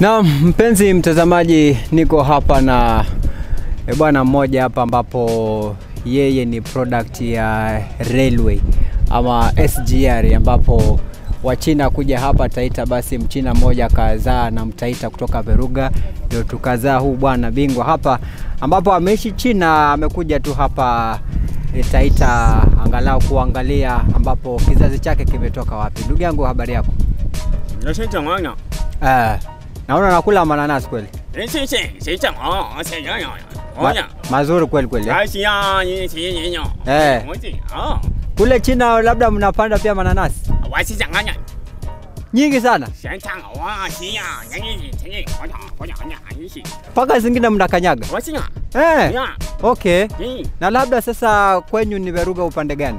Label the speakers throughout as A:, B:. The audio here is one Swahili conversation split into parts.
A: Na mpenzi mtazamaji, niko hapa na eh, bwana mmoja hapa ambapo yeye ni product ya railway ama SGR ambapo Wachina kuja hapa Taita, basi mchina mmoja kazaa na Mtaita kutoka Veruga, ndio tukazaa huu bwana bingwa hapa, ambapo ameishi China, amekuja tu hapa eh, Taita angalau kuangalia ambapo kizazi chake kimetoka wapi. Ndugu yangu, habari yako?
B: nashita mwana. Uh,
A: eh. Naona nakula mananasi kweli. Mazuri kweli kweli. Eh. Kule China labda mnapanda pia mananasi nyingi sana mpaka zingine mnakanyaga. Eh. Okay. Na labda sasa kwenyu ni veruga upande gani?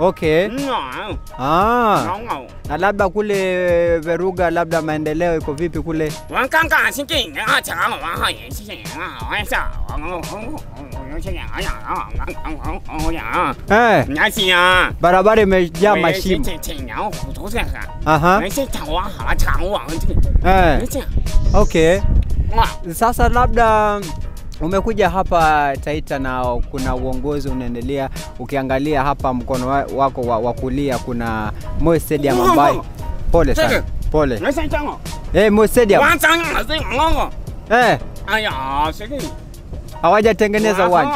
A: Okay. Ah. Na labda kule eh, Veruga labda maendeleo iko vipi kule?
B: Hey.
A: Eh. Barabara imejaa mashimo. Aha.
B: Hey.
A: Eh. Okay. Sasa labda Umekuja hapa Taita na kuna uongozi unaendelea. Ukiangalia hapa mkono wako wa kulia kuna Moi Stadium ambayo, pole sana, pole. Eh, Moi Stadium. Eh.
B: Aya,
A: hawajatengeneza uwanja.